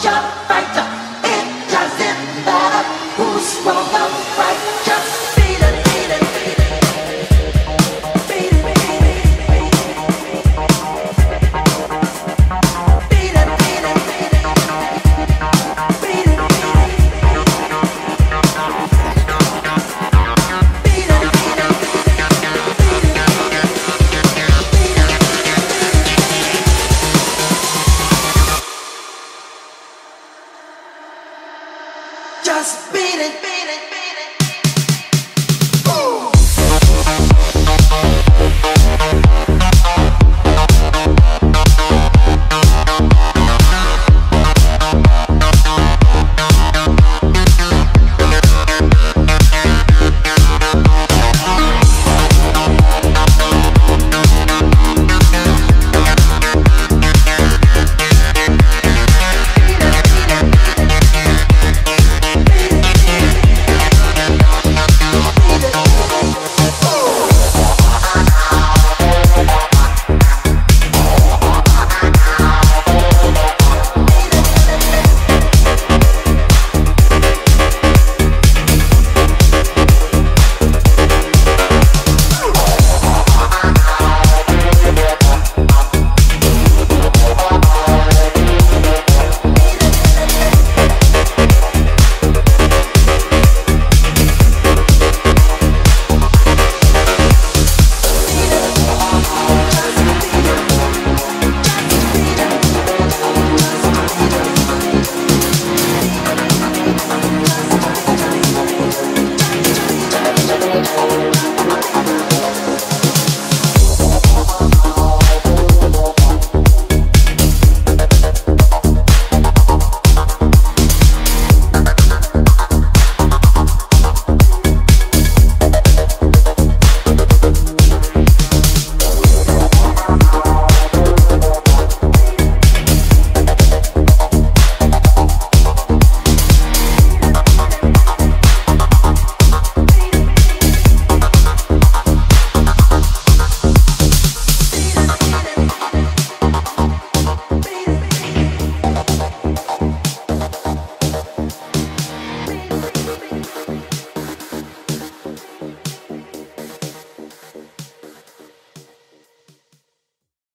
shut